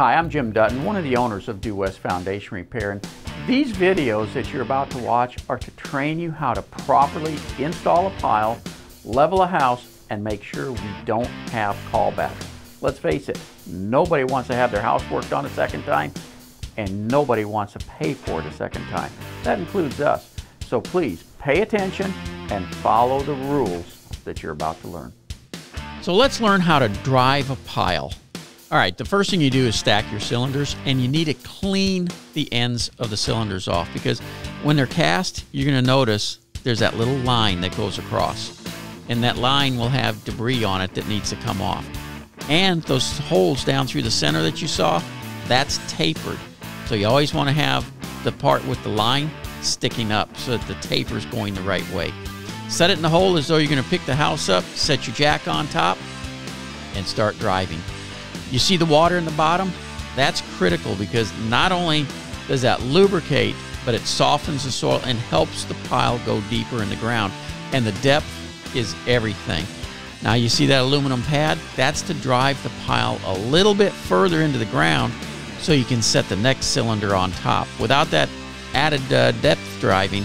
Hi, I'm Jim Dutton, one of the owners of Du-West Foundation Repair. And these videos that you're about to watch are to train you how to properly install a pile, level a house, and make sure we don't have callbacks. Let's face it, nobody wants to have their house worked on a second time, and nobody wants to pay for it a second time. That includes us. So please pay attention and follow the rules that you're about to learn. So let's learn how to drive a pile. All right, the first thing you do is stack your cylinders and you need to clean the ends of the cylinders off because when they're cast, you're going to notice there's that little line that goes across. And that line will have debris on it that needs to come off. And those holes down through the center that you saw, that's tapered. So you always want to have the part with the line sticking up so that the taper is going the right way. Set it in the hole as though you're going to pick the house up, set your jack on top, and start driving. You see the water in the bottom? That's critical because not only does that lubricate, but it softens the soil and helps the pile go deeper in the ground. And the depth is everything. Now you see that aluminum pad? That's to drive the pile a little bit further into the ground so you can set the next cylinder on top. Without that added uh, depth driving,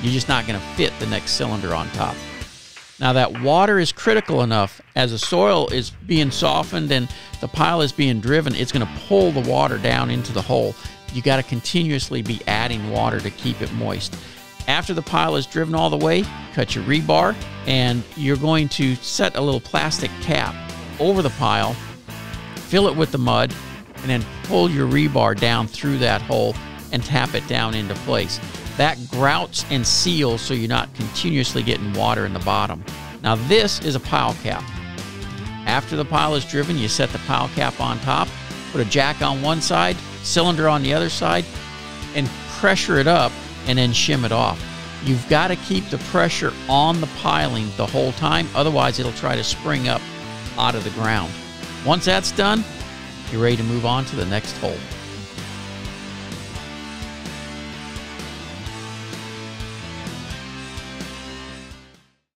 you're just not going to fit the next cylinder on top. Now that water is critical enough as the soil is being softened and the pile is being driven, it's going to pull the water down into the hole. You got to continuously be adding water to keep it moist. After the pile is driven all the way, cut your rebar and you're going to set a little plastic cap over the pile, fill it with the mud, and then pull your rebar down through that hole and tap it down into place. That grouts and seals so you're not continuously getting water in the bottom. Now this is a pile cap. After the pile is driven, you set the pile cap on top, put a jack on one side, cylinder on the other side, and pressure it up and then shim it off. You've got to keep the pressure on the piling the whole time, otherwise it'll try to spring up out of the ground. Once that's done, you're ready to move on to the next hole.